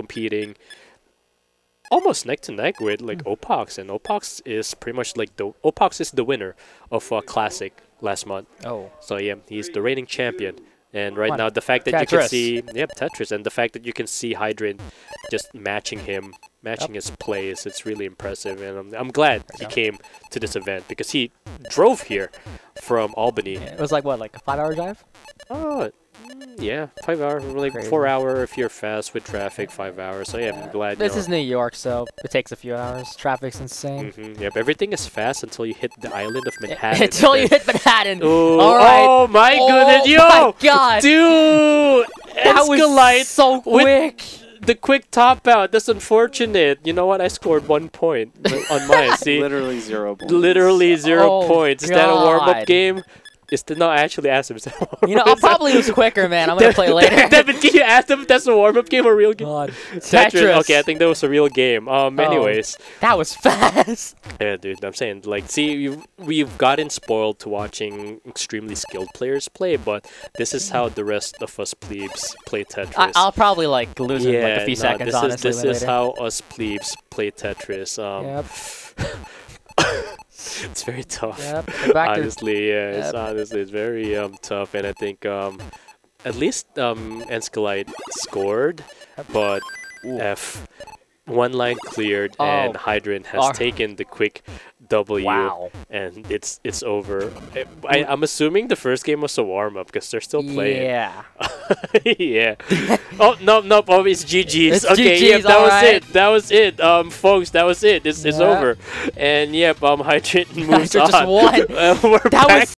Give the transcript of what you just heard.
competing almost neck to neck with like Opox, and Opox is pretty much like the Opox is the winner of uh, Classic last month. Oh. So yeah, he's the reigning champion. And right What? now, the fact that you can see, yep, Tetris, and the fact that you can see Hydrant just matching him, matching his plays, it's really impressive. And I'm, I'm glad he came to this event because he drove here from Albany. Yeah, it was like what, like a five-hour drive? Oh, mm, yeah, five hour, like Crazy. four hour if you're fast with traffic, five hours. So yeah, I'm glad. This you is New York, so it takes a few hours. Traffic's insane. hmm Yep, everything is fast until you hit the island of Manhattan. Until you hit Manhattan. Ooh, All right. Oh my oh goodness, yo! my god. Dude! that was enscalight so with- quick. The quick top out. That's unfortunate. You know what? I scored one point on mine. See, Literally zero points. literally zero Oh, points. Is that a warm up game? Is the, no, I actually asked him. Is that a warm-up? You know, I'll probably lose quicker, man. I'm gonna play later. Devin, can you ask him if that's a warm up game or a real game? God. Tetris. Tetris. Okay, I think that was a real game. Um, Oh. anyways, That was fast. yeah, dude, I'm saying like, see, you we've gotten spoiled to watching extremely skilled players play, but this is how the rest of us plebes play Tetris. I, I'll probably like lose in like a few no, seconds. This honestly, is this later. is how us plebes play Tetris. Um, Yep. it's very tough. Yep. Go back to honestly, yeah, it's honestly it's very um tough, and I think um at least um enscalight scored, but F one line cleared and Oh. Hydrant has Ar- taken the quick W, wow. and it's it's over. I, I'm assuming the first game was a warm up because they're still playing. Yeah. yeah. oh no no oh it's GG's. It's okay, GG's, yep, that was alright. it. That was it. Um folks, that was it. It's it's Yeah. over. And yep, um Hydrant moves just on. won. Uh, we're That back was